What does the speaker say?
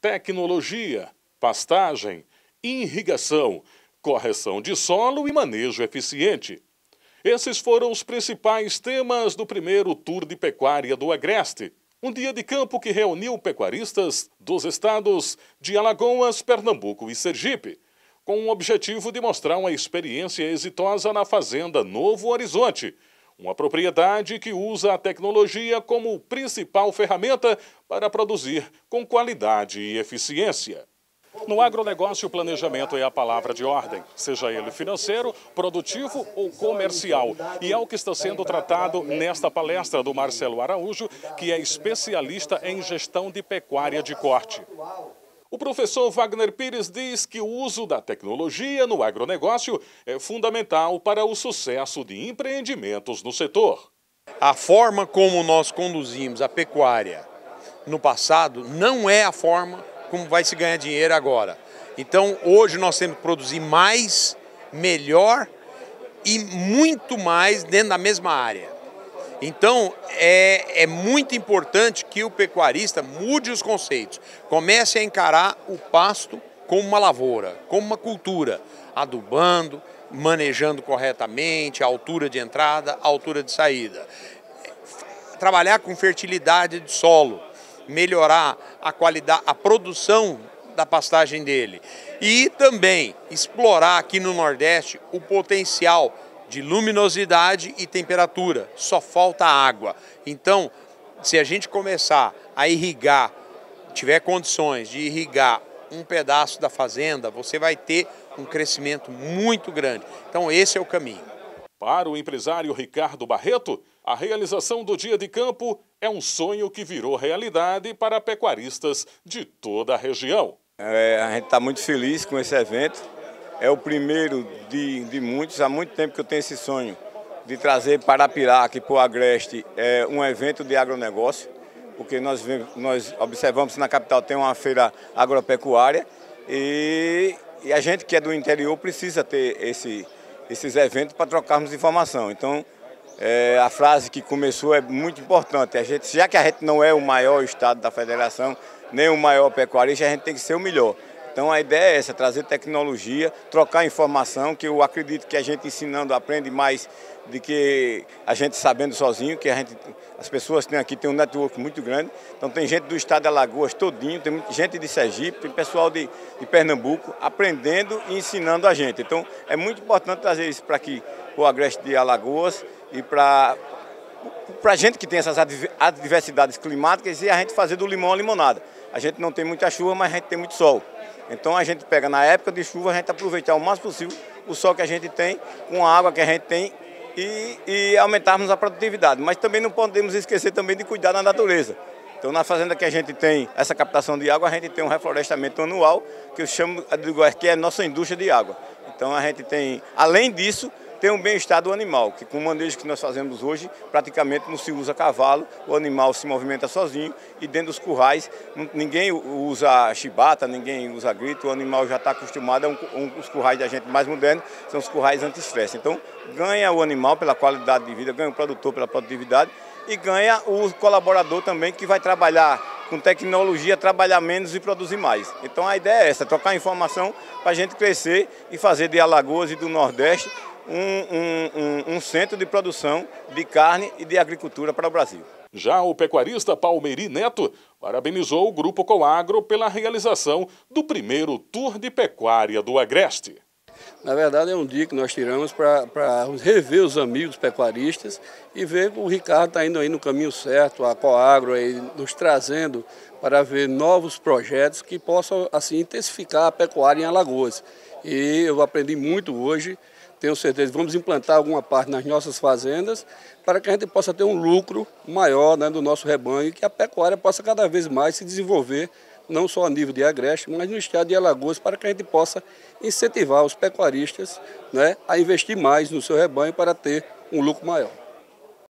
tecnologia, pastagem, irrigação, correção de solo e manejo eficiente. Esses foram os principais temas do primeiro Tour de Pecuária do Agreste, um dia de campo que reuniu pecuaristas dos estados de Alagoas, Pernambuco e Sergipe, com o objetivo de mostrar uma experiência exitosa na Fazenda Novo Horizonte, uma propriedade que usa a tecnologia como principal ferramenta para produzir com qualidade e eficiência. No agronegócio, o planejamento é a palavra de ordem, seja ele financeiro, produtivo ou comercial. E é o que está sendo tratado nesta palestra do Marcelo Araújo, que é especialista em gestão de pecuária de corte. O professor Wagner Pires diz que o uso da tecnologia no agronegócio é fundamental para o sucesso de empreendimentos no setor. A forma como nós conduzimos a pecuária no passado não é a forma como vai se ganhar dinheiro agora. Então, hoje nós temos que produzir mais, melhor e muito mais dentro da mesma área. Então, é, é muito importante que o pecuarista mude os conceitos, comece a encarar o pasto como uma lavoura, como uma cultura, adubando, manejando corretamente, a altura de entrada, a altura de saída. Trabalhar com fertilidade de solo, melhorar a qualidade, a produção da pastagem dele. E também explorar aqui no Nordeste o potencial de luminosidade e temperatura. Só falta água. Então, se a gente começar a irrigar, tiver condições de irrigar um pedaço da fazenda, você vai ter um crescimento muito grande. Então, esse é o caminho. Para o empresário Ricardo Barreto, a realização do dia de campo é um sonho que virou realidade para pecuaristas de toda a região. É, a gente está muito feliz com esse evento. É o primeiro de, de muitos. Há muito tempo que eu tenho esse sonho de trazer para Piraque, para o Agreste, é, um evento de agronegócio, porque nós, nós observamos que na capital tem uma feira agropecuária e, e a gente que é do interior precisa ter esse, esses eventos para trocarmos informação. Então, é, a frase que começou é muito importante. A gente, já que a gente não é o maior estado da federação, nem o maior pecuarista, a gente tem que ser o melhor. Então a ideia é essa, trazer tecnologia, trocar informação, que eu acredito que a gente ensinando aprende mais do que a gente sabendo sozinho, que a gente, as pessoas têm aqui têm um network muito grande. Então tem gente do estado de Alagoas todinho, tem gente de Sergipe, tem pessoal de, de Pernambuco aprendendo e ensinando a gente. Então é muito importante trazer isso para aqui, o Agreste de Alagoas e para para a gente que tem essas adversidades climáticas e a gente fazer do limão a limonada. A gente não tem muita chuva, mas a gente tem muito sol. Então a gente pega na época de chuva, a gente aproveitar o máximo possível o sol que a gente tem, com a água que a gente tem e, e aumentarmos a produtividade. Mas também não podemos esquecer também de cuidar da natureza. Então na fazenda que a gente tem essa captação de água, a gente tem um reflorestamento anual, que eu chamo que é a nossa indústria de água. Então a gente tem, além disso, tem um bem-estar do animal, que com o manejo que nós fazemos hoje, praticamente não se usa cavalo, o animal se movimenta sozinho e dentro dos currais ninguém usa chibata, ninguém usa grito, o animal já está acostumado a um, um, os currais da gente mais modernos, são os currais anti-estresse. Então ganha o animal pela qualidade de vida, ganha o produtor pela produtividade e ganha o colaborador também que vai trabalhar com tecnologia, trabalhar menos e produzir mais. Então a ideia é essa, trocar informação para a gente crescer e fazer de Alagoas e do Nordeste um, um, um, centro de produção de carne e de agricultura para o Brasil. Já o pecuarista Palmeiri Neto parabenizou o Grupo Coagro pela realização do primeiro Tour de Pecuária do Agreste. Na verdade, é um dia que nós tiramos para rever os amigos pecuaristas e ver que o Ricardo está indo aí no caminho certo, a Coagro aí nos trazendo para ver novos projetos que possam assim intensificar a pecuária em Alagoas. E eu aprendi muito hoje tenho certeza, vamos implantar alguma parte nas nossas fazendas para que a gente possa ter um lucro maior né, do nosso rebanho e que a pecuária possa cada vez mais se desenvolver, não só a nível de Agreste, mas no estado de Alagoas, para que a gente possa incentivar os pecuaristas né, a investir mais no seu rebanho para ter um lucro maior.